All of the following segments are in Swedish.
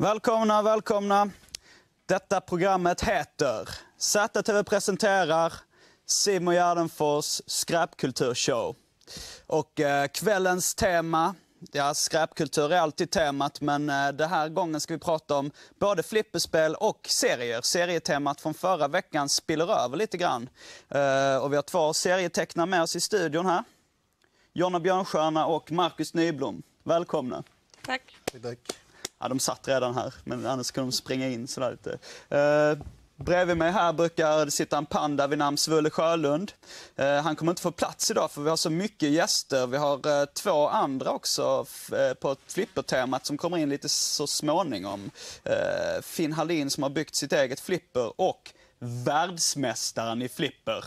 Välkomna, välkomna. Detta programmet heter ZTV presenterar Simon Gärdenfors skräpkulturshow. Och eh, kvällens tema, ja skräpkultur är alltid temat, men eh, den här gången ska vi prata om både flipperspel och serier. Serietemat från förra veckan spiller över lite grann. Eh, och vi har två serietecknare med oss i studion här. Jonna Björnstjärna och Marcus Nyblom. Välkomna. Tack. Tack. Ja, de satt redan här, men annars kunde de springa in sådär lite. Eh, bredvid mig här brukar det sitta en panda vid namn Svulle Sjölund. Eh, han kommer inte få plats idag för vi har så mycket gäster. Vi har eh, två andra också eh, på flippertemat som kommer in lite så småningom. Eh, Finn Hallin som har byggt sitt eget flipper och världsmästaren i flipper,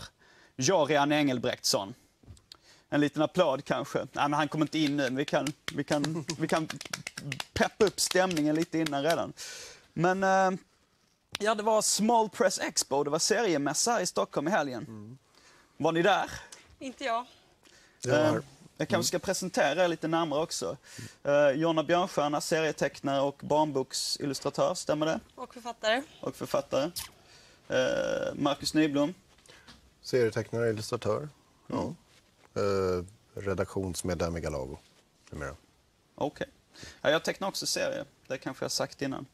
Jorian Engelbrektsson. En liten applåd kanske. Nej, men han kommer inte in nu. Vi kan, vi kan, vi kan peppa upp stämningen lite innan redan. Men eh, ja, det var Small Press Expo. Det var seriemässa i Stockholm i helgen. Var ni där? Inte jag. Jag Eh, jag kanske ska presentera er lite närmare också. Eh, Jonna Björnstjärna, serietecknare och barnboksillustratör, stämmer det? Och författare. Och författare. Eh, Marcus Nyblom, serietecknare, illustratör. Ja. Eh, redaktionsmedlem i Galago numera. Okej. Ja, jag tecknar också serie. Det kanske jag sagt innan.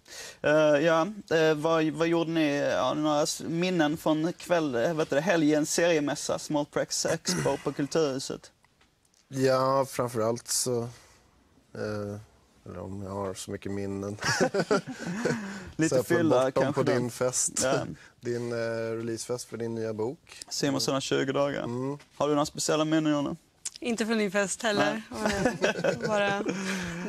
Eh, ja, eh, vad, vad gjorde ni? Ja, några minnen från kväll, vet du, helgens seriemässa, Small Prex Expo på Kulturhuset? Ja, framförallt så... Eh, eller om jag har så mycket minnen. Lite fylla kanske. på din fest. Ja. Din eh, releasefest för din nya bok. Simonsson har 20 dagar. Mm. Har du några speciella minnen, Jonna? Inte från din fest heller. Bara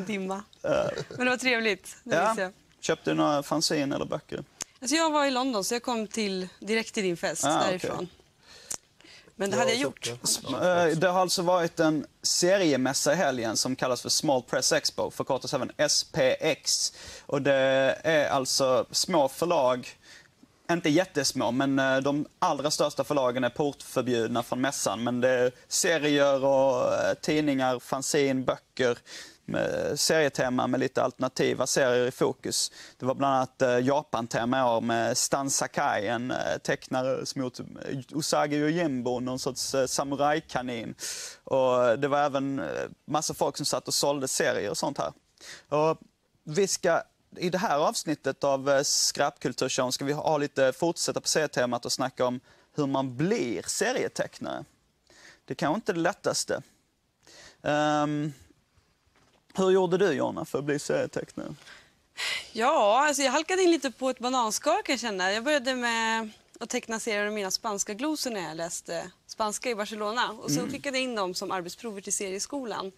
dimma. Men det var trevligt. Det Ja. jag. Köpte du några fanzine eller böcker? Alltså jag var i London så jag kom till, direkt till din fest Ah, därifrån. Men det hade jag gjort. Eh, Det har alltså varit en seriemässa i helgen som kallas för Small Press Expo, förkortas även SPX. Och det är alltså små förlag, inte jättesmå, men eh, de allra största förlagen är portförbjudna från mässan. Men det är serier och eh, tidningar, fanzine, böcker, serietema med lite alternativa serier i fokus. Det var bland annat eh, Japan-tema i år med Stan Sakai, en eh, tecknare som gjort eh, Usagi Yojimbo, någon sorts samurajkanin. Och det var även massa folk som satt och sålde serier och sånt här. Och vi ska i det här avsnittet av Skräpkulturshowen ska vi ha lite fortsätta på serietemat och snacka om hur man blir serietecknare. Det kanske inte är det lättaste. Um, hur gjorde du Jonna för att bli serietecknare? Ja, alltså jag halkade in lite på ett bananskal kan jag känna. Jag började med att teckna serier av mina spanska glosor när jag läste spanska i Barcelona. Och så skickade jag in dem som arbetsprover till serieskolan.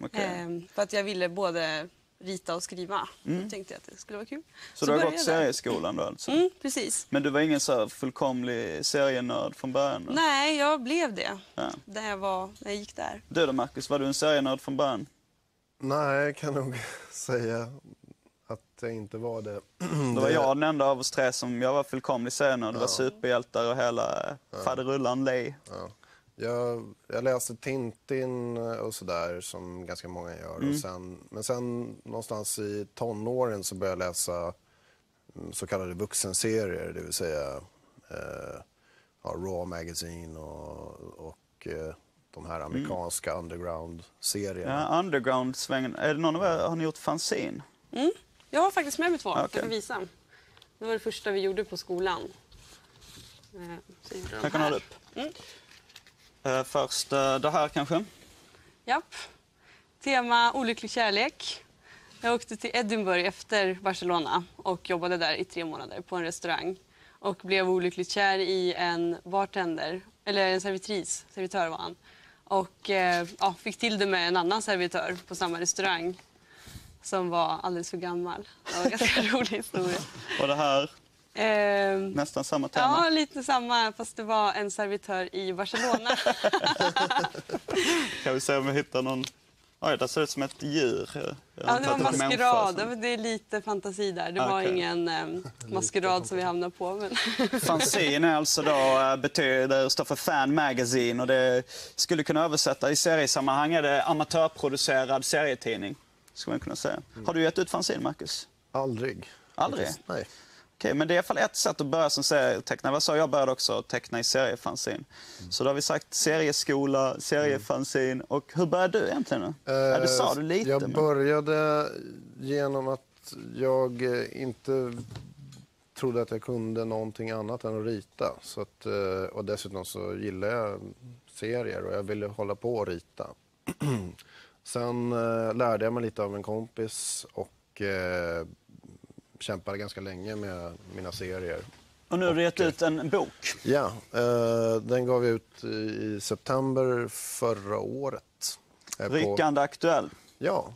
Okej. Ehm, för att jag ville både rita och skriva. Då tänkte jag att det skulle vara kul. Så, du har gått serieskolan då alltså? Mm, precis. Men du var ingen så fullkomlig serienörd från början? Då? Nej, jag blev det. Ja. När, jag var, när jag gick där. Du då Marcus, var du en serienörd från början? Nej, jag kan nog säga att jag inte var det. Det var jag den enda av oss tre som, jag var fullkomlig serienörd. Det var superhjältar och hela faderullan Lej. Ja. Jag, jag läste Tintin och sådär som ganska många gör. Mm. Och sen, men sen någonstans i tonåren så började jag läsa mm, så kallade vuxenserier, det vill säga eh, ja, Raw Magazine och, och eh, de här amerikanska underground-serierna. Ja, Underground-svängen. Är det någon av er, har ni gjort fanzine? Mm. Jag har faktiskt med mig två. Okej. Jag kan visa. Det var det första vi gjorde på skolan. Eh, Jag kan hålla upp. Mm. Eh, först eh, det här kanske. Japp. Tema olycklig kärlek. Jag åkte till Edinburgh efter Barcelona och jobbade där i tre månader på en restaurang. Och blev olyckligt kär i en bartender, eller en servitris, servitör var han. Och eh, ja, fick till det med en annan servitör på samma restaurang som var alldeles för gammal. Det var en ganska rolig historia. Och det här, Eh, nästan samma tema. ja, lite samma fast det var en servitör i Barcelona. Kan vi se om vi hittar någon... Oj, det ser ut som ett djur. Ja, det var en maskerad. som- Det är lite fantasi där. Det var Okej. ingen eh, maskerad som vi hamnade på. Men... Fanzine är alltså då, eh, betyder, står för fan magazine och det skulle kunna översätta i seriesammanhang är det amatörproducerad serietidning. Skulle man kunna säga. Har du gett ut fanzine, Marcus? Aldrig. Aldrig? Nej. Okej, men det är i alla fall ett sätt att börja som serietecknare. Vad sa jag? började också teckna i seriefanzin. Så då har vi sagt serieskola, seriefanzin. Och hur började du egentligen? då? ja, det sa du lite. Eh, Jag men- började genom att jag eh, inte trodde att jag kunde någonting annat än att rita. Så att, eh, och dessutom så gillar jag serier och jag ville hålla på och rita. Sen eh, lärde jag mig lite av en kompis och eh, kämpade ganska länge med mina serier. Och nu har du gett ut en bok. Ja, eh, den gav jag ut i september förra året. Eh, på- Rykande aktuell. Ja.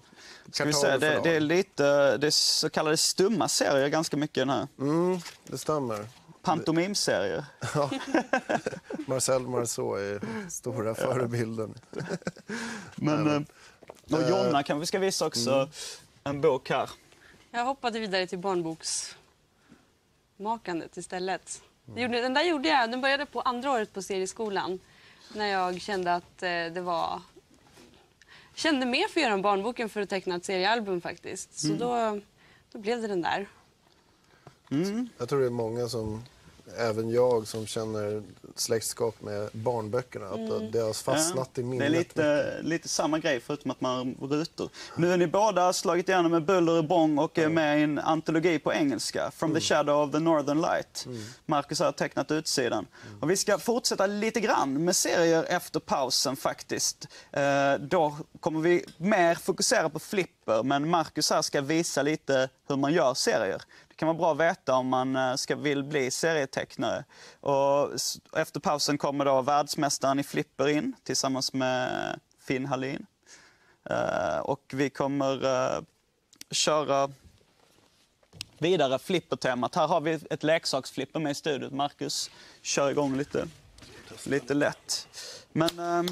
Ska vi säga, det, det är lite det är så kallade stumma serier ganska mycket den här. Mm, det stämmer. Pantomimserier. Marcel Marceau är stora förebilden. Men, eh, och Jonna kan vi ska visa också Mm. en bok här. Jag hoppade vidare till barnboksmakandet istället. Gjorde, den där gjorde jag. Den började på andra året på serieskolan. När jag kände att eh, det var... Kände mer för att göra en barnbok än för att teckna ett seriealbum faktiskt. Så då, då blev det den där. Jag tror det är många som, även jag, som känner släktskap med barnböckerna. Att det har fastnat i Det minnet. är lite, lite samma grej förutom att man har rutor. Nu har ni båda slagit igenom med buller och bång och är med i en antologi på engelska, From the shadow of the northern light. Marcus har tecknat utsidan. Och vi ska fortsätta lite grann med serier efter pausen faktiskt. Eh, då kommer vi mer fokusera på flipper, men Marcus här ska visa lite hur man gör serier. Det kan vara bra att veta om man eh, ska, vill bli serietecknare. Och efter pausen kommer då världsmästaren i flipper in tillsammans med Finn Hallin. Eh, och vi kommer eh, köra vidare flippertemat. Här har vi ett leksaksflipper med i studion. Marcus kör igång lite, lite lätt. Men... ehm,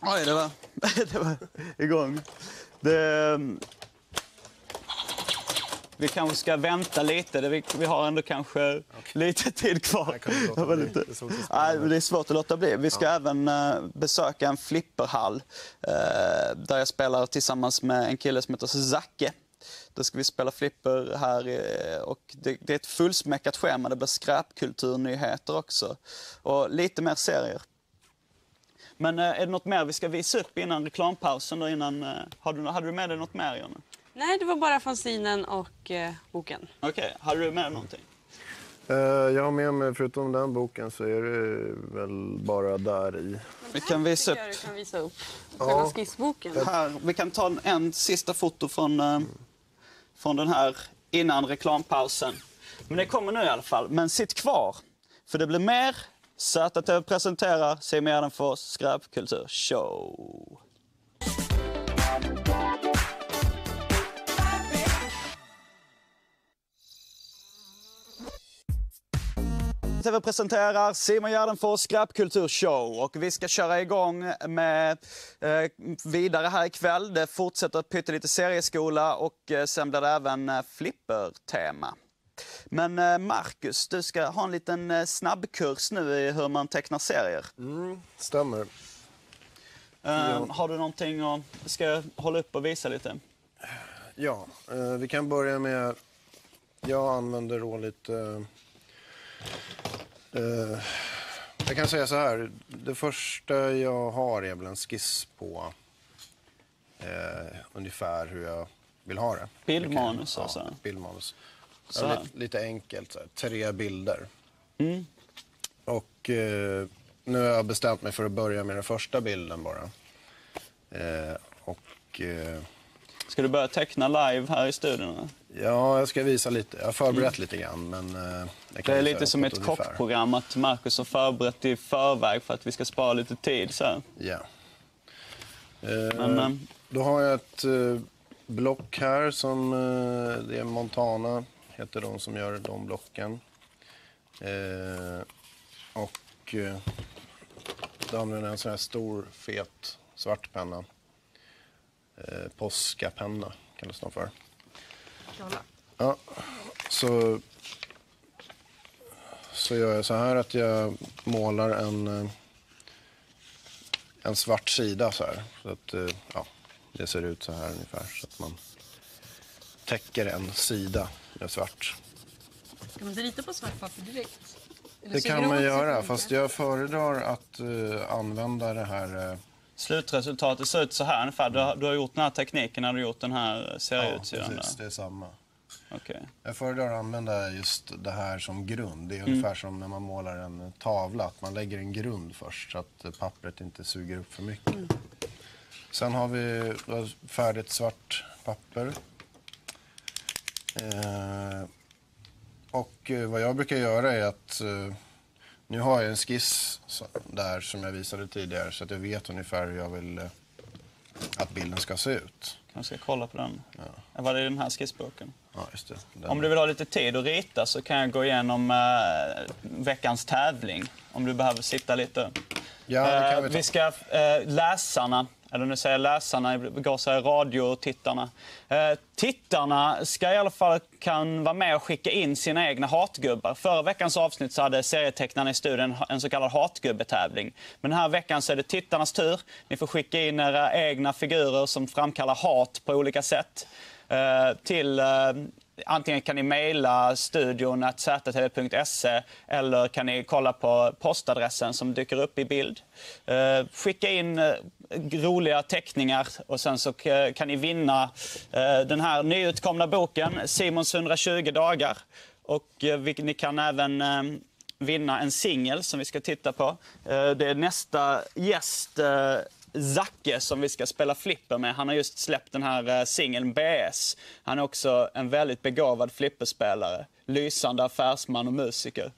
oj, det var, det var igång. Det, ehm, vi kanske ska vänta lite. Vi, vi har ändå kanske lite tid kvar. Det lite, Det så nej, det är svårt att låta bli. Vi ska även eh, besöka en flipperhall eh, där jag spelar tillsammans med en kille som heter Zacke. Då ska vi spela flipper här och det, det är ett fullsmäckat schema. Det blir skräpkulturnyheter också och lite mer serier. Men eh, är det något mer vi ska visa upp innan reklampausen? Då, innan, har du, hade du med dig något mer, Jonna? Nej, det var bara fanzinen och eh, boken. Okej, hade du med dig någonting? Eh, jag har med mig, förutom den boken, så är det väl bara där i. Vi kan visa upp. du kan visa upp. Ja. Själva skissboken. Här, vi kan ta en, en sista foto från, eh, från den här innan reklampausen. Men det kommer nu i alla fall. Men sitt kvar, för det blir mer. ZTV presenterar Simon Gärdenfors skräpkultur show. TV presenterar Simon Gärdenfors skräpkultur show och vi ska köra igång med eh, vidare här ikväll. Det fortsätter pyttelite serieskola och eh, sen blir det även eh, flippertema. Men eh, Marcus, du ska ha en liten eh, snabbkurs nu i hur man tecknar serier. Mm, stämmer. Eh, Har du någonting att... Ska jag hålla upp och visa lite? Ja, eh, vi kan börja med... Jag använder då lite... Eh, jag kan säga så här. Det första jag har är väl en skiss på eh, ungefär hur jag vill ha det. Bildmanus alltså? bildmanus. Så Ja, här. lite, lite enkelt, så här, tre bilder. Mm. Och eh, nu har jag bestämt mig för att börja med den första bilden bara. Och... Ska du börja teckna live här i studion? Ja, jag ska visa lite. Jag har förberett lite grann. Men, eh, Det är lite som ett kockprogram, att Marcus har förberett i förväg för att vi ska spara lite tid. Så. Ja. Eh, Men, eh, Då har jag ett eh, block här som eh, det är Montana, heter de som gör de blocken. Och då använder jag en sån här stor, fet, svart penna. Eh, Posca-penna kallas de för. Ja, så, så gör jag så här att jag målar en, eh, en svart sida så här. Så att eh, ja, det ser ut så här ungefär. Så att man täcker en sida med svart. Ska man rita på svart papper direkt? Eller Det kan man göra, fast jag föredrar att eh, använda det här... eh, Slutresultatet ser ut så här ungefär. Du har, du har gjort den här tekniken när du gjort den här ja, serieutsidan. precis, där. det är samma. Okej. Jag föredrar att använda just det här som grund. Det är Mm. ungefär som när man målar en tavla, att man lägger en grund först så att pappret inte suger upp för mycket. Sen har vi färdigt svart papper. Eh, och eh, vad jag brukar göra är att eh, nu har jag en skiss där som jag visade tidigare så att jag vet ungefär hur jag vill eh, att bilden ska se ut. Kanske ska kolla på den. Ja. Var det den här skissboken? Ja, just det. Den- Om du vill ha lite tid att rita så kan jag gå igenom eh, veckans tävling. Om du behöver sitta lite. Ja, det kan Eh, vi ta. vi ska, eh, läsarna, eller nu säger jag läsarna, igår säger jag radiotittarna. Eh, tittarna ska i alla fall kan vara med och skicka in sina egna hatgubbar. Förra veckans avsnitt så hade serietecknarna i studion en så kallad hatgubbetävling. Men den här veckan så är det tittarnas tur. Ni får skicka in era egna figurer som framkallar hat på olika sätt. Eh, till eh, Antingen kan ni mejla studion ztv.se eller kan ni kolla på postadressen som dyker upp i bild. Eh, skicka in eh, roliga teckningar och sen så kan ni vinna eh, den här nyutkomna boken Simons 120 dagar. Och eh, ni kan även eh, vinna en singel som vi ska titta på. Det är nästa gäst, Zacke, som vi ska spela flipper med. Han har just släppt den här singeln BS. Han är också en väldigt begåvad flipperspelare. Lysande affärsman och musiker.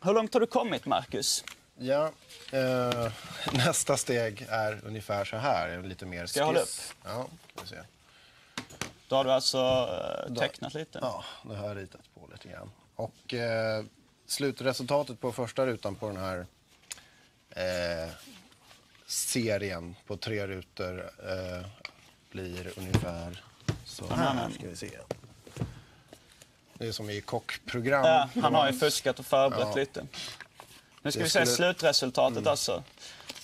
Hur långt har du kommit, Marcus? Ja, eh, nästa steg är ungefär så här, lite mer skiss. Ska jag hålla Ja, ska se. Då har du alltså eh, tecknat lite? Ja, det har jag ritat på lite grann. Och eh, slutresultatet på första rutan på den här eh, serien på tre rutor eh, blir ungefär så här. Ska vi se. Det är som i kockprogram. Ja, han har ju fuskat och förberett Ja. lite. Nu ska vi se skulle- slutresultatet alltså.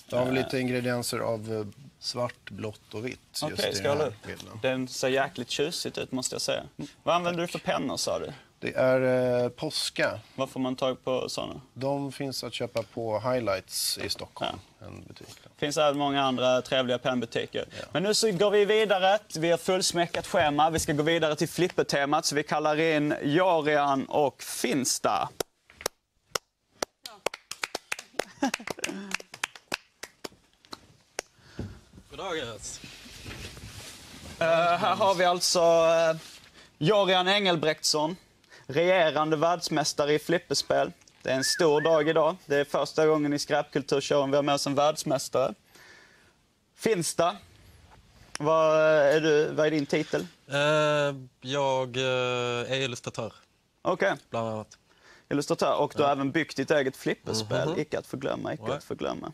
Då har lite ingredienser av eh, svart, blått och vitt. Okej, i ska den jag hålla här upp? bilden. Den ser jäkligt tjusigt ut måste jag säga. Vad använder du för pennor sa du? Det är eh, påska. Var får man tag på sådana? De finns att köpa på Highlights i Stockholm. En butik. Finns även många andra trevliga pennbutiker. Men nu så går vi vidare. Vi har fullsmäckat schema. Vi ska gå vidare till flippertemat så vi kallar in Jorian och Finsta. Goddagens. Eh, här har vi alltså uh, Jorian Engelbrektsson, regerande världsmästare i flipperspel. Det är en stor dag idag. Det är första gången i skräpkulturshowen vi har med oss en världsmästare. Finsta, vad är, du, vad är din titel? Eh, jag eh, är illustratör, Okej, bland annat. Illustratör. Och du har även byggt ditt eget flipperspel. Mhm. Icke att förglömma, icke Nej. att förglömma.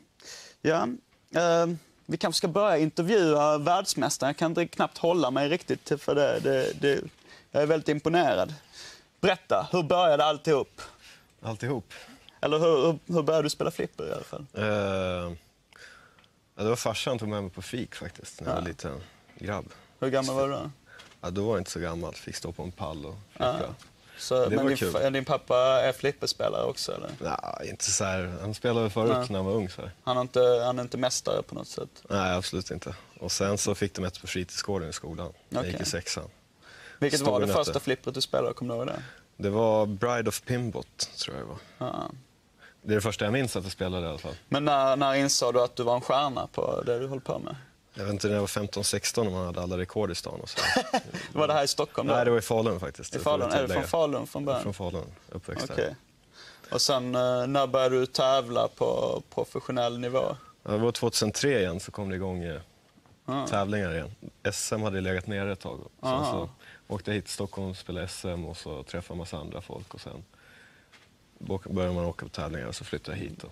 Ja, eh, vi kanske ska börja intervjua världsmästaren. Jag kan inte knappt hålla mig riktigt för det. det, det jag är väldigt imponerad. Berätta, hur började alltihop? Alltihop? Eller hur, hur, började du spela flipper i alla fall? Eh, ja, det var farsan tog med mig på fik faktiskt, när jag Ja. var liten grabb. Hur gammal var du då? Ja, då var jag inte så gammal, fick stå på en pall och flippa. Ja. Så, Det men var din, kul. din pappa är flipperspelare också eller? Nej, inte så här. Han spelade förut Nej. när han var ung. Så här. Han är, inte, han är inte mästare på något sätt? Nej, absolut inte. Och sen så fick de ett på fritidsgården i skolan. Jag gick i sexan. Vilket var det nötter. första flippret du spelade? Kommer du ihåg det? Det var Bride of Pimbot, tror jag det var. Ja. Det är det första jag minns att jag spelade i alla fall. Men när, när insåg du att du var en stjärna på det du höll på med? Jag vet inte när jag var 15-16 om man hade alla rekord i stan och så. Var det här i Stockholm? då? Nej, det var i Falun faktiskt. I Falun? Är du från Falun från början? Från Falun, uppväxt där. Och sen eh, när började du tävla på professionell nivå? Det var 2003 igen så kom det igång eh, Ja. tävlingar igen. SM hade legat nere ett tag. Sen Aha. så åkte jag hit till Stockholm spelade SM och så träffade en massa andra folk. Och sen började man åka på tävlingar och så flyttade jag hit. Då.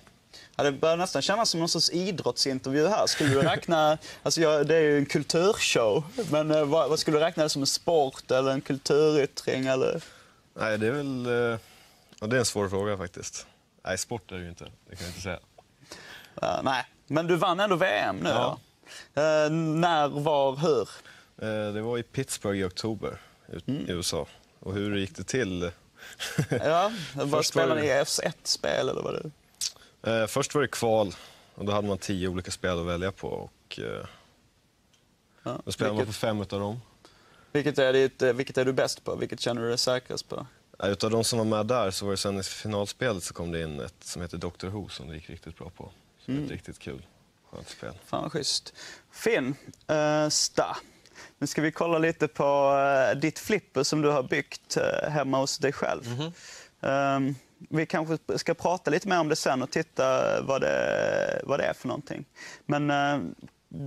Ja, det börjar nästan kännas som någon sorts idrottsintervju här. Skulle du räkna, alltså jag, det är ju en kulturshow, men eh, vad, vad skulle du räkna det som en sport eller en kulturyttring? Eller? Nej, det är väl... eh, det är en svår fråga faktiskt. Nej, sport är det ju inte. Det kan jag inte säga. Ja, nej, men du vann ändå VM nu. Ja. Eh, när, var, hur? Eh, Det var i Pittsburgh i oktober Mm. i USA. Och hur gick det till? Ja, vad spelade ni? F1-spel eller vad det Eh, Först var det kval och då hade man tio olika spel att välja på. Och, eh, ja. då spelade man på vilket, fem utav dem. vilket, är ditt, eh, vilket är du bäst på? Vilket känner du dig säkrast på? Eh, Utav de som var med där så var det sen i finalspelet så kom det in ett som heter Doctor Who som det gick riktigt bra på. Så Mm. ett riktigt kul, skönt spel. Fan vad schysst. Finn, uh, Sta. Nu ska vi kolla lite på eh, ditt flipper som du har byggt eh, hemma hos dig själv. Mhm. Ehm, vi kanske ska prata lite mer om det sen och titta vad det, vad det är för någonting. Men eh,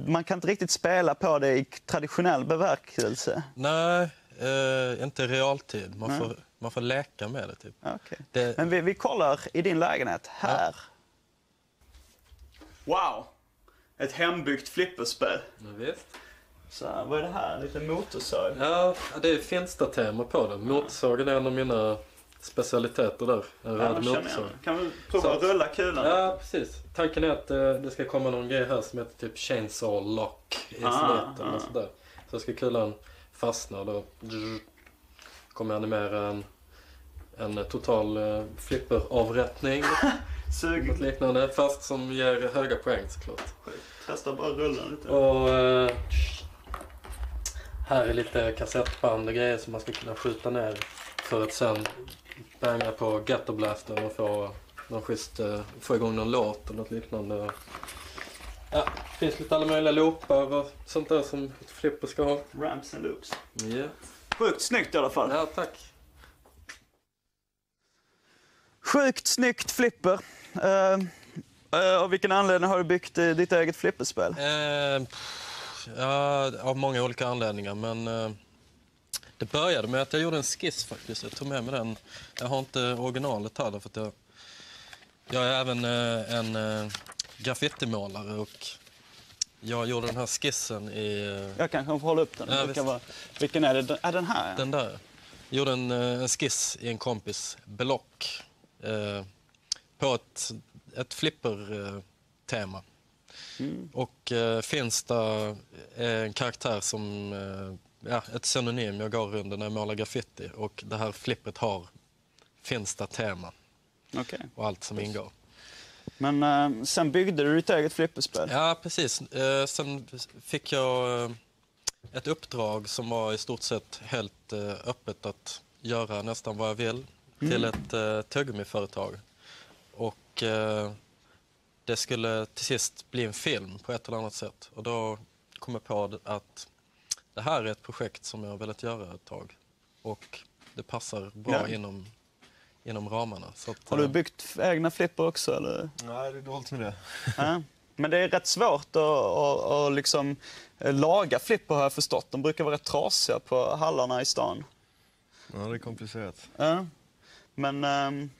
man kan inte riktigt spela på det i traditionell bemärkelse. Nej, eh, inte i realtid. Man Nej. får, man får leka med det. Typ. Okej. Det- Men vi, vi kollar i din lägenhet här. Wow! Ett hembyggt flipperspel. Så här, vad är det här? Lite motorsåg? Ja, det är Finsta-tema på den. Motorsågen är en av mina specialiteter där. En Ja, röd igen motorsåg. Kan vi prova att Så- rulla kulan? Ja, precis. Tanken är att eh, det ska komma någon grej här som heter typ chainsaw lock i Ah, smeten ah. och sådär. Så ska kulan fastna och då kommer jag animera en, en total eh, flipperavrättning. Sug. Något liknande. Fast som ger höga poäng såklart. Testa bara rulla lite. Och eh, här är lite kassettband och grejer som man ska kunna skjuta ner för att sen banga på ghettoblastern och få någon schysst, eh, få igång någon låt eller något liknande. Ja, det finns lite alla möjliga loopar och sånt där som ett flipper ska ha. Ramps and loops. Ja, Sjukt snyggt i alla fall. ja tack. Sjukt snyggt flipper. Uh, uh, av vilken anledning har du byggt uh, ditt eget flipperspel? Eh, ja, av många olika anledningar men eh, det började med att jag gjorde en skiss faktiskt. Jag tog med mig den. Jag har inte originalet här därför att jag, jag är även eh, en eh, graffitimålare och jag gjorde den här skissen i eh, Jag kan kanske hålla upp den. Ja, kan vara, vilken är det? Den- Är den här? den där. Gjorde en, en skiss i en kompis block eh, på ett, ett flipper-tema. Mm. Och eh, Finsta är en karaktär som, eh, ja, ett synonym jag går under när jag målar graffiti. Och det här flippret har Finsta-tema Okej. och allt som ingår. Men eh, sen byggde du ditt eget flipperspel? Ja, precis. Eh, sen fick jag eh, ett uppdrag som var i stort sett helt eh, öppet att göra nästan vad jag vill till ett eh, tuggummiföretag. Och eh, det skulle till sist bli en film på ett eller annat sätt. Och då kom jag på att det här är ett projekt som jag har velat göra ett tag. Och det passar bra Ja. inom, inom ramarna. Så att, Har du eh, byggt egna flipper också? Eller? Nej, det är dåligt med det. Ja. Men det är rätt svårt att, att, att liksom eh, laga flipper har jag förstått. De brukar vara rätt trasiga på hallarna i stan. Ja, det är komplicerat. Ja. Men ehm,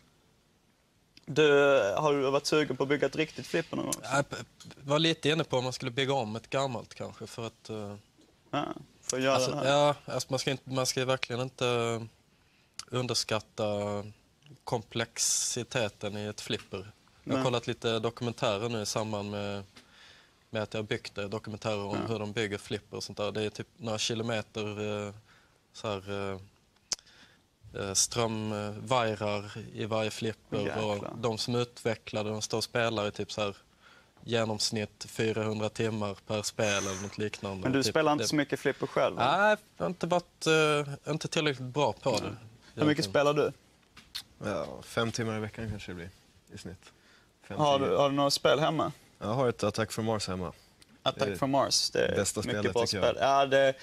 du, har du varit sugen på att bygga ett riktigt flipper någon gång? Jag var lite inne på om man skulle bygga om ett gammalt kanske för att... eh, Ja, för att göra alltså, den här. ja, alltså man, ska inte, man ska verkligen inte underskatta komplexiteten i ett flipper. Jag har kollat lite dokumentärer nu i samband med, med att jag byggt det. Dokumentärer om hur de bygger flipper och sånt där. Det är typ några kilometer eh, så här, eh, eh, strömvajrar i varje flipper. Och de som utvecklade de står och spelar i typ så här genomsnitt 400 timmar per spel eller något liknande. Men du typ spelar inte så mycket flipper själv? Nej, jag har inte varit eh, inte tillräckligt bra på det. Hur mycket spelar du? Ja, fem timmar i veckan kanske det blir i snitt. Fem, Har du, har du några spel hemma? Jag har ett Attack from Mars hemma. Attack from Mars. Det är bästa mycket spelet, bra spel. Ja, det,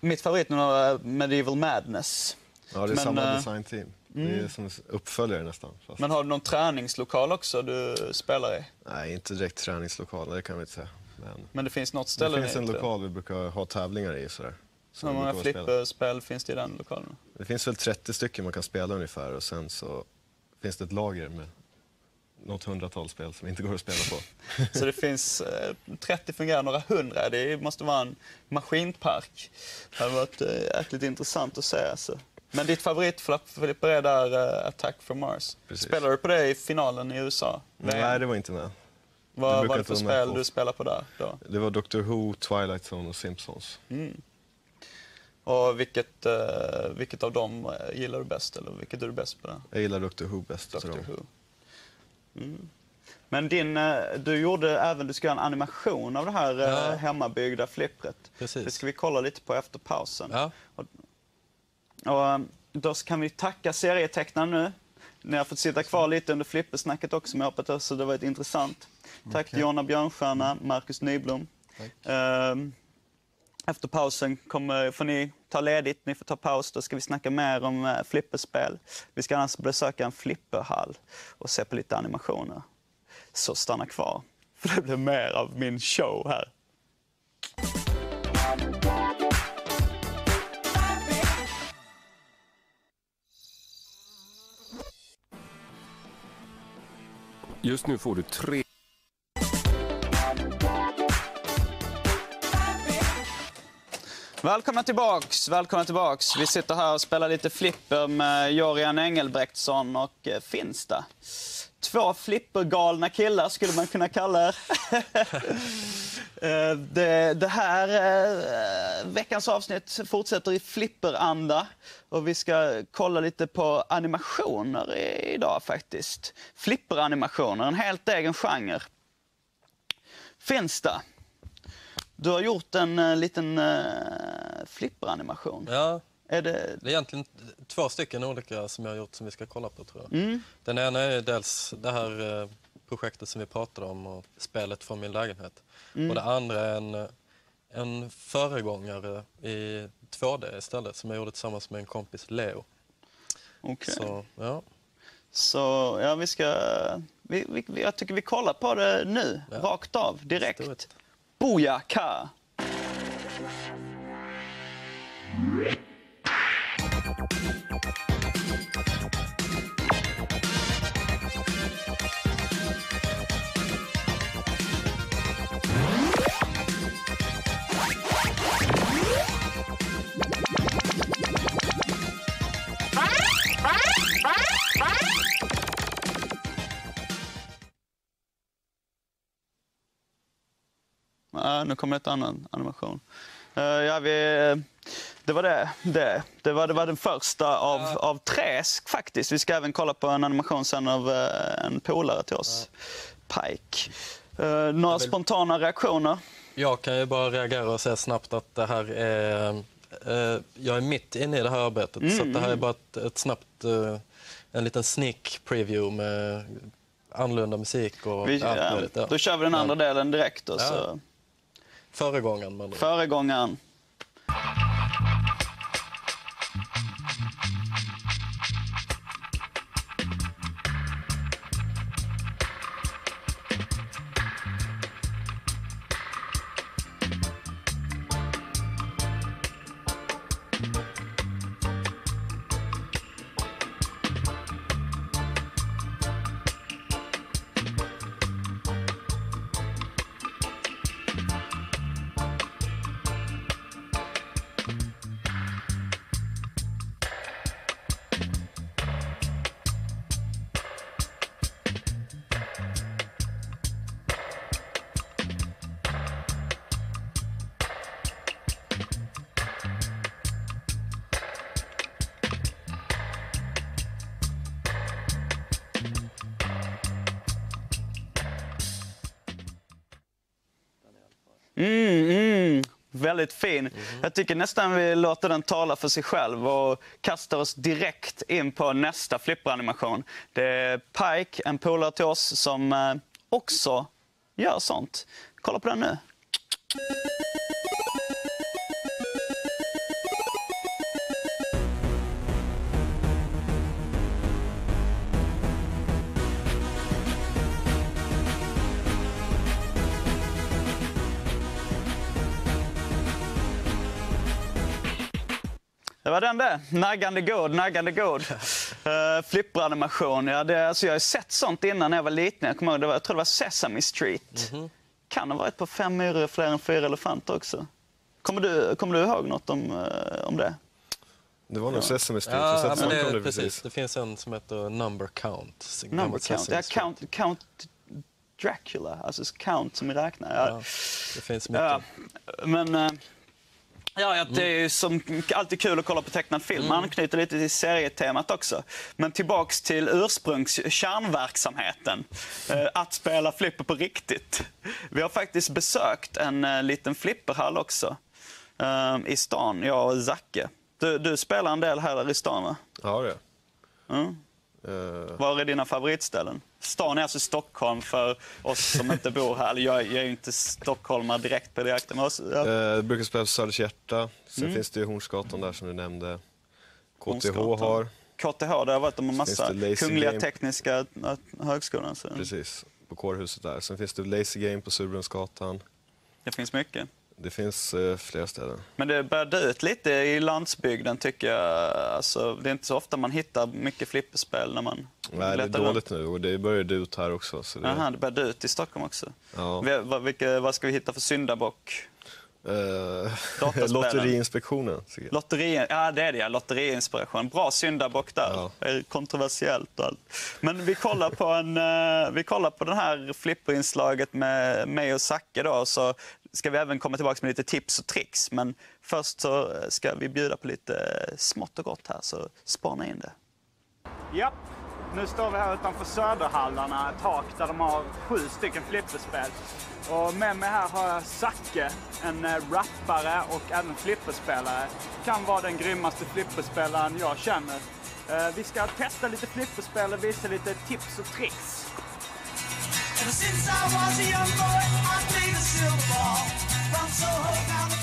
mitt favoritnummer är Medieval Madness. Ja, det är Men, samma eh, designteam. Det är mm. som uppföljare nästan. Fast... Men har du någon träningslokal också du spelar i? Nej, inte direkt träningslokal, det kan vi inte säga. Men Men det finns något ställe det finns en inte- lokal vi brukar ha tävlingar i. Sådär. Så Hur många flipperspel finns det i den lokalen? Det finns väl 30 stycken man kan spela ungefär och sen så finns det ett lager med något hundratal spel som inte går att spela på. Så det finns eh, 30 fungerar, några hundra. Det måste vara en maskinpark. Det hade varit eh, jäkligt intressant att se. Alltså. Men ditt favoritflipper är där eh, Attack from Mars. Precis. Spelar du på det i finalen i USA? Nej, det var inte med. det Vad var det för spel du spelar på där då? Det var Doctor Who, Twilight Zone och Simpsons. Mm. Och vilket, eh, vilket av dem eh, gillar du bäst? Eller vilket är du bäst på? Jag gillar Dr Who bäst. Doctor Who. Mm. Men din, du gjorde även, du ska göra en animation av det här Ja. hemmabyggda flippret. Precis. Det ska vi kolla lite på efter pausen. Ja, Och eh, då kan vi tacka serietecknaren nu. Ni har fått sitta kvar lite under flippersnacket också, jag hoppas också det var intressant. Tack till Jonna Björnstjärna, Marcus Nyblom. Tack. Ehm, Efter pausen kommer, får ni ta ledigt, ni får ta paus, då ska vi snacka mer om eh, flipperspel. Vi ska annars besöka en flipperhall och se på lite animationer. Så stanna kvar, för det blir mer av min show här. Just nu får du tre Välkomna tillbaks, välkomna tillbaks. Vi sitter här och spelar lite flipper med Jorian Engelbrektsson och eh, Finsta. Två flippergalna killar skulle man kunna kalla er. Eh, det, det här eh, veckans avsnitt fortsätter i flipperanda och vi ska kolla lite på animationer idag faktiskt. Flipperanimationer, en helt egen genre. Finsta, du har gjort en uh, liten flipperanimation. ja, Är det... det är egentligen två stycken olika som jag har gjort som vi ska kolla på tror jag. Mm. Den ena är dels det här eh, projektet som vi pratade om och spelet från min lägenhet. Mm. Och det andra är en, en föregångare i 2D istället som jag gjorde tillsammans med en kompis Leo. Okej. Så, ja. Så ja, vi ska... Vi, vi, jag tycker vi kollar på det nu, Ja. rakt av, direkt. Booyaka! Ja, nu kommer ett annan animation. Eh, ja, vi, det var det. Det, det, var, det var den första av, av tre faktiskt. Vi ska även kolla på en animation sen av eh, en polare till oss, Pike. Eh, några vill- spontana reaktioner? Jag kan ju bara reagera och säga snabbt att det här är... Jag är mitt inne i det här arbetet, så att det här är bara ett, ett snabbt... En liten sneak preview med annorlunda musik och Vi, allt ja, möjligt. Ja. Då kör vi den andra delen direkt. Ja. så. Föregångaren. Föregångaren. Väldigt fin. Jag tycker nästan vi låter den tala för sig själv och kastar oss direkt in på nästa flipperanimation. Det är Pike, en polare till oss, som eh, också gör sånt. Kolla på den nu. Det var den där. Naggande god, naggande god. Uh, flipperanimation. Ja, det, alltså jag har sett sånt innan när jag var liten. Jag, kommer ihåg, det var, jag tror det var Sesame Street. Kan ha varit på Fem myror är fler än fyra elefanter också. Kommer du, kommer du ihåg något om, eh, om det? Det var nog Sesame Street. Ja, Ja, men sett det, det, precis. precis. Det finns en som heter Number Count. Number count. Ja, count, count Dracula. Alltså count som i räknar. Ja. Ja, det finns mycket. Ja, men eh, Ja, det är som alltid kul att kolla på tecknad film. Man anknyter lite till serietemat också. Men tillbaks till ursprungs kärnverksamheten. Eh, Att spela flipper på riktigt. Vi har faktiskt besökt en eh, liten flipperhall också. eh, I stan, jag och Zacke. Du, du spelar en del här i stan va? Ja, det. Mm. Uh, Var är dina favoritställen? Stan är alltså Stockholm för oss som inte bor här. Jag, är ju inte stockholmare direkt på direkten. Men också, ja. jag brukar spela på Söders hjärta. Sen Mm. finns det ju Hornsgatan där som du nämnde. KTH har, KTH, det har varit en massa Kungliga Game. Tekniska högskolan. Så precis, på kårhuset där. Sen finns det Lazy Game på Surbrunnsgatan. det finns mycket. Det finns uh, flera ställen. Men det börjar dö ut lite i landsbygden tycker jag. Alltså, det är inte så ofta man hittar mycket flipperspel när man Nej, det är dåligt nu och det börjar dö ut här också. Så det, Aha, det börjar dö ut i Stockholm också. ja. Vi- Vad, vilka, vad ska vi hitta för syndabock? Dataspelen. Lotteriinspektionen. tycker jag. Lotteri, ja det är det ja, lotteriinspiration. Bra syndabock där. Ja. Det är Kontroversiellt och allt. Men vi kollar på, en, eh, vi kollar på det här flipperinslaget med mig och Zacke då, så ska vi även komma tillbaka med lite tips och tricks. Men först så ska vi bjuda på lite smått och gott här, så spana in det. Ja, nu står vi här utanför Söderhallarna, ett tak där de har sju stycken flipperspel. Och med mig här har jag Zacke, en eh, rappare och även flipperspelare. Kan vara den grymmaste flipperspelaren jag känner. Eh, vi ska testa lite flipperspel och visa lite tips och tricks. Ever since I was a young boy, I played a silver ball. From Soho down to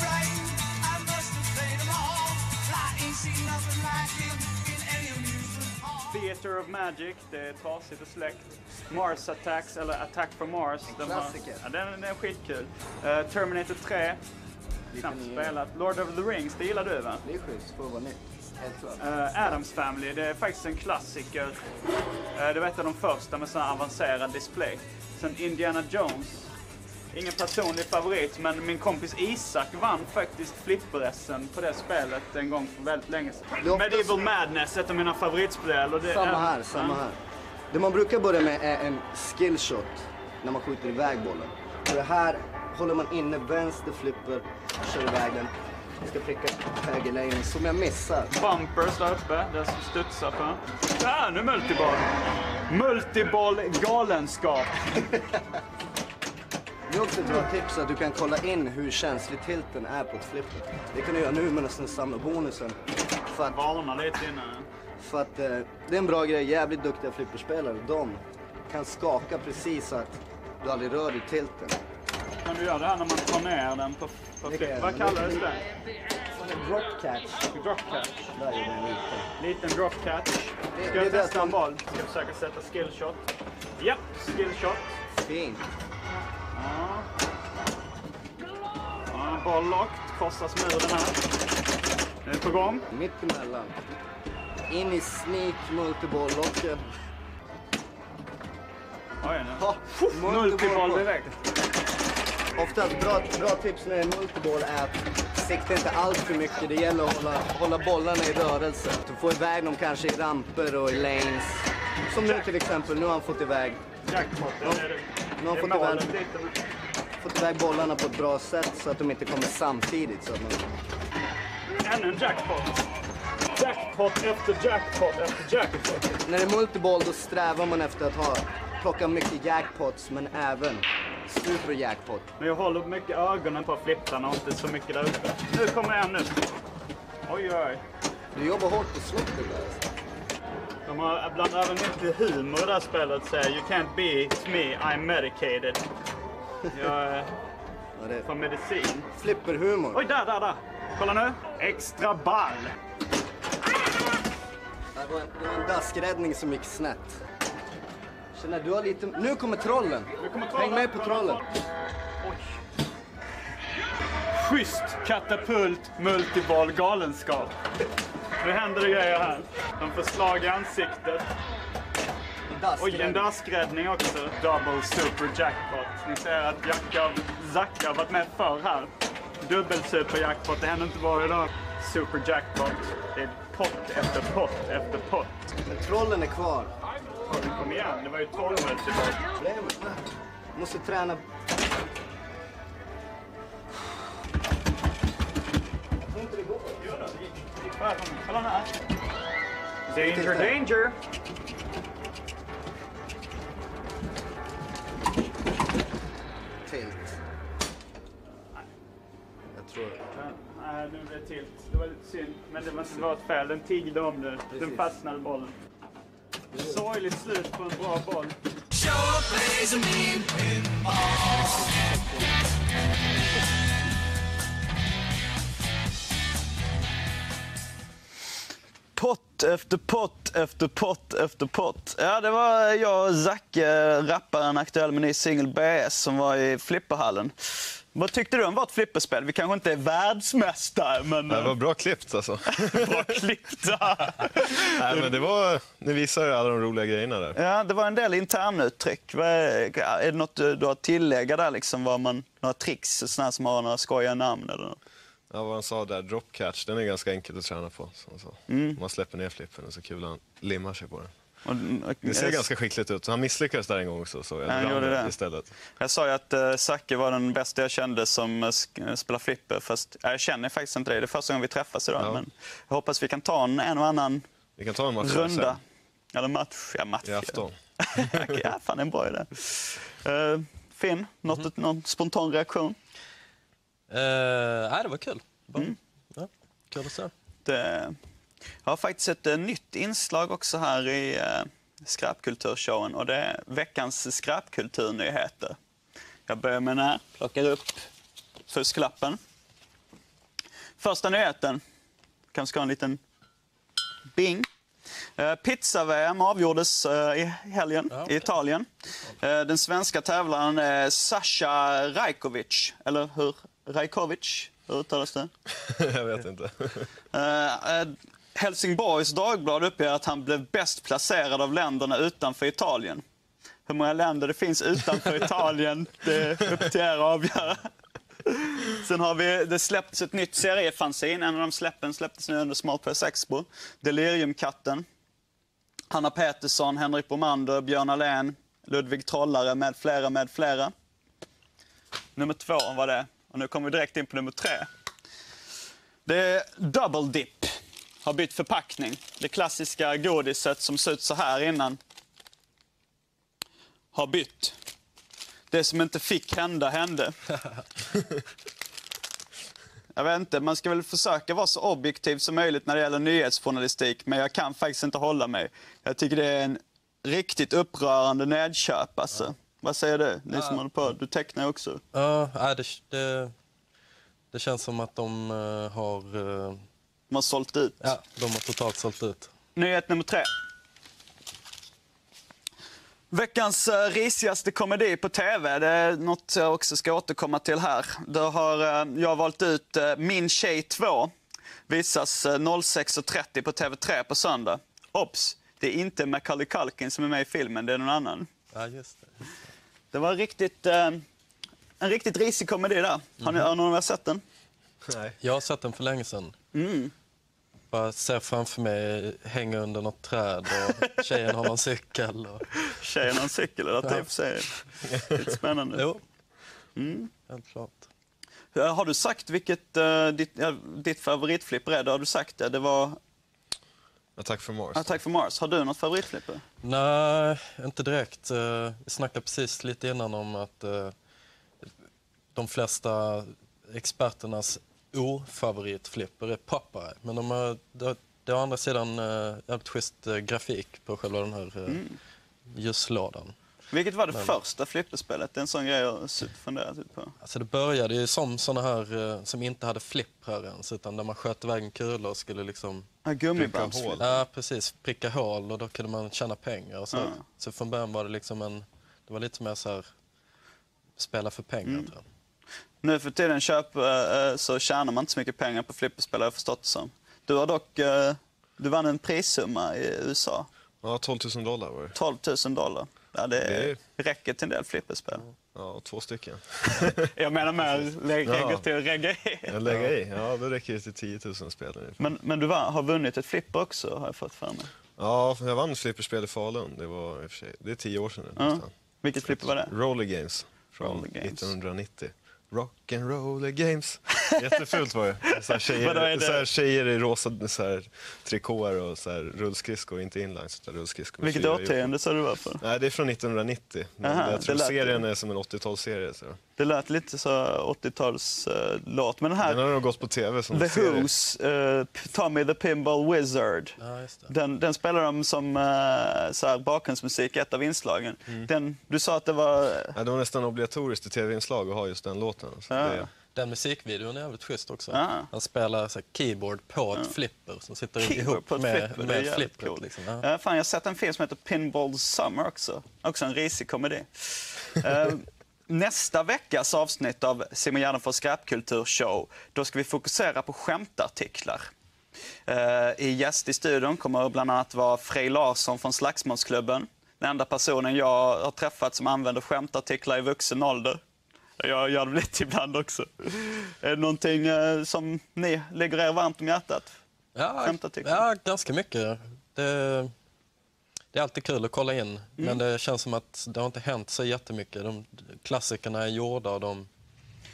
Theater of Magic, det är trasigt och släkt. Mars Attacks, eller Attack from Mars. En klassiker. ja, den, den är skitkul. Eh, Terminator 3, knappt spelat. Lord of the Rings, det gillar du va? Det är schysst att vara nytt. Eh, Adams Family, det är faktiskt en klassiker. Eh, det var ett av de första med sån här avancerad display. Sen Indiana Jones. Ingen personlig favorit, men min kompis Isak vann faktiskt flipper på det spelet en gång för väldigt länge sedan. är Medieval Madness, ett av mina favoritspel. Och det Samma är- här, samma Ja. här. Det man brukar börja med är en skillshot när man skjuter iväg bollen. För det här håller man inne vänster flipper, kör iväg den. Jag ska pricka höger lane som jag missar. Bumpers där uppe, det som studsar på. Där, nu multiboll! Multiboll galenskap. Det är också ett bra tips att du kan kolla in hur känslig tilten är på ett flipper. Det kan du göra nu med nästan samla bonusen. För att, Varna lite innan. för att eh, det är en bra grej. Jävligt duktiga flipperspelare, de kan skaka precis så att du aldrig rör i tilten. Kan du göra det här när man tar ner den på, på Det kan flip? jag Vad kallades det? Drop catch. Drop catch. Där gjorde jag en liten. Liten drop catch. Ska det är jag testa en boll? Ska försöka sätta skillshot? Japp, skillshot. Fint. Ja. Boll locked. Korsas muren här. Nu är på gång. Mitt emellan. In i sneak multiboll-locket. Oj, nu. Ha, Multiboll direkt. Oftast bra, bra tips när det är multiboll är att sikta inte allt för mycket. Det gäller att hålla, hålla bollarna i rörelse. Du får iväg dem kanske i ramper och i lanes. Som nu till exempel, nu har han fått iväg, Jackpot. Ja. är Nu har fått iväg- fått iväg bollarna på ett bra sätt så att de inte kommer samtidigt. Så att man, Ännu en jackpot. Jackpot efter jackpot efter jackpot. när det är multiboll då strävar man efter att ha, plocka mycket jackpots men även super jackpot. Men jag håller mycket ögonen på flipparna och inte så mycket där uppe. Nu kommer en nu. Oj, oj. Du jobbar hårt på slutet där. De har blandat även mycket humor i det här spelet. Säger you can't beat me, I'm medicated. Jag är Ja, på medicin. flipperhumor. Oj, där, där, där. Kolla nu. Extra ball. Det var en, det var en daskräddning som gick snett. Känner du har lite... Nu kommer trollen! kommer Häng med på trollen! Schysst katapult, multiboll, galenskap. Nu händer det grejer här. De får slag i ansiktet. Oj, en daskräddning också. Double super jackpot. Ni ser att Jacka Zacka har varit med förr här. Dubbel super jackpot. Det händer inte varje dag. Super jackpot. Det är pott efter pott efter pott. Men trollen är kvar. Kom igen, det var ju 12 multiboll. Måste träna. Kolla här. Danger, danger! Tilt. Jag tror... Nej, nu blev det tilt. Det var lite synd, men det var inte vårt fel. Den tiggde om det. Den fastnade bollen. Sorgligt slut på en bra boll. Pott efter pott efter pott efter pott. Ja, det var jag och Zacke, rapparen aktuell med ny singel BS, som var i flipperhallen. Vad tyckte du om vårt flipperspel? Vi kanske inte är världsmästare, men... Det var bra klippt alltså. bra klippt. Nej, men det var, ni visar alla de roliga grejerna där. Ja, det var en del internuttryck. Är det något du har att tillägga där? Liksom, vad man, några tricks, här som har några skojiga namn? Eller något? Ja, vad han sa där, drop catch, den är ganska enkel att träna på. Mm. Man släpper ner flippen och så kul han limmar sig på den. Och, och, Det ser ganska skickligt ut. Han misslyckades där en gång också, så jag Ja, han gjorde det. istället. Jag sa ju att uh, Zacke var den bästa jag kände som uh, spelar flipper. Fast jag känner faktiskt inte det. Det är första gången vi träffas idag. Ja. Men jag hoppas vi kan ta en, en och annan Vi kan ta en match runda. sen, Eller match. Ja, match. i afton. Ja, fan, det är en bra idé. Uh, Finn, något, någon spontan reaktion? Eh, nej, det var kul. Bara, ja, kul att se. Det, jag har faktiskt ett eh, nytt inslag också här i uh, skräpkulturshowen och det är veckans skräpkulturnyheter. Jag börjar med den här, plockar upp fusklappen. Första nyheten, kanske ska ha en liten bing. Pizza-VM avgjordes i helgen Ja, i okej. Italien. Den svenska tävlaren är Sasha Rajkovic, eller hur? Rajkovic, hur uttalas det? jag vet inte. Eh, eh, Helsingborgs Dagblad uppger att han blev bäst placerad av länderna utanför Italien. Hur många länder det finns utanför Italien, det är upp till er att avgöra. Sen har vi, det släppts ett nytt seriefanzin. En av de släppen släpptes nu under Smart Press Expo. Deliriumkatten. Hanna Petersson, Henrik Bromander, Björn Ahlén, Ludvig Trollare med flera, med flera. Nummer två var det. Och nu kommer vi direkt in på nummer tre. Det är Double Dip. Har bytt förpackning. Det klassiska godiset som ser ut så här innan har bytt. Det som inte fick hända hände. Jag vet inte, man ska väl försöka vara så objektiv som möjligt när det gäller nyhetsjournalistik, men jag kan faktiskt inte hålla mig. Jag tycker det är en riktigt upprörande nedköp alltså. Vad säger du? Ni som håller på, du tecknar också. Ja, det, det, det känns som att de eh, har, eh, De har sålt ut. ja, de har totalt sålt ut. Nyhet nummer tre. Veckans uh, risigaste komedi på tv, det är något jag också ska återkomma till här. Då har eh, jag valt ut eh, Min tjej 2. Visas uh, 06.30 på TV3 på söndag. Ops, det är inte Macaulay Culkin som är med i filmen, det är någon annan. Ja, just det. Det var riktigt, eh, en riktigt risig komedi där. Har, ni, har någon sett den? Nej. Jag har sett den för länge sedan. Bara ser framför mig hänga under något träd och tjejen har någon cykel. Och... Tjejen har en cykel? Det är i och för sig lite spännande. Jo, helt klart. Ja, Har du sagt vilket uh, ditt, ja, ditt favoritflipper är? Det har du sagt det. Det var Attack from Mars. Attack for Mars. Har du något favoritflipper? Nej, inte direkt. Eh, Vi snackade precis lite innan om att eh, de flesta experternas ofavoritflipper är Popeye. Men de har, det, det har å andra sidan eh, jävligt schysst grafik på själva den här eh, ljuslådan. Vilket var det första flipperspelet? Det är en sån grej jag funderat lite på. Alltså det började ju som såna här eh, som inte hade flipprar ens utan där man sköt iväg en kula och skulle liksom Ja, Gummibandsflipper. Ja, precis. Pricka hål och då kunde man tjäna pengar. Och så. Ja. så från början var det liksom en... Det var lite mer så här... Spela för pengar, Mm. tror jag. Nu för tiden köp, eh, så tjänar man inte så mycket pengar på flipperspel har jag förstått det som. Du har dock eh, du vann en prissumma i USA. Ja, 12 000 dollar var det. 12 000 dollar. Ja, det, Det räcker till en del flipperspel. Ja, två stycken. Jag menar mer lägg- Ja. lägger till regga i. Lägger i. Ja, då räcker det till 10 000 spel ungefär. Men, men du var, har vunnit ett flipper också, har jag fått för mig. Ja, jag vann flipperspel i Falun. Det var i och för sig, det är tio år sedan nu Ja. Vilket flipper var det? Roller Games från Roller Games. 1990. Rock rock'n'roller games. Jättefult var det. Så här tjejer, det- så här tjejer i rosa så här, trikåer och så här, rullskridskor, inte inlines utan rullskridskor. med Vilket årtionde sa du var för? Nej, det är från 1990. Men Aha, jag tror det serien är som en 80-talsserie. Så. Det lät lite så 80-talslåt. Men den här, Den har nog gått på tv som The. Who's, uh, Tommy the Pinball Wizard. Ja, just det. Den, den spelar de som uh, så här, bakgrundsmusik i ett av inslagen. Den, du sa att det var... Ja, det var nästan obligatoriskt i tv-inslag att ha just den låten. Så Ja. det, Den musikvideon är jävligt schysst också. Ja. Han spelar så här, keyboard på ett flipper som sitter Keyboard ihop med, flipper, med flippret. coolt. Liksom. Ja. Ja, fan, jag har sett en film som heter Pinball Summer också. Också en risig komedi. Eh, Nästa veckas avsnitt av Simon Gärdenfors skräpkulturshow, då ska vi fokusera på skämtartiklar. Eh, I gäst i studion kommer bland annat vara Frej Larsson från Slagsmålsklubben. Den enda personen jag har träffat som använder skämtartiklar i vuxen ålder. Jag gör det lite ibland också. Är det någonting eh, som ni ligger er varmt om hjärtat? Ja, ja, ganska mycket. Det, det är alltid kul att kolla in, Mm. men det känns som att det har inte hänt så jättemycket. De, klassikerna är gjorda och de,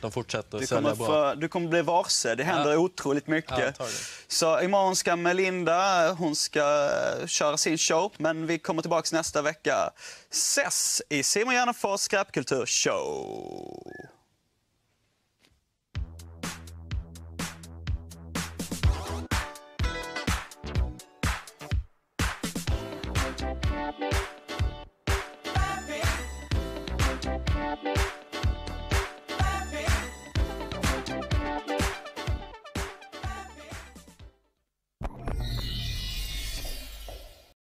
de fortsätter du sälja bra. För, du kommer bli varse. Det händer ja. otroligt mycket. Ja, så imorgon ska Melinda hon ska köra sin show. Men vi kommer tillbaka nästa vecka. Ses i Simon Gärdenfors skräpkulturshow!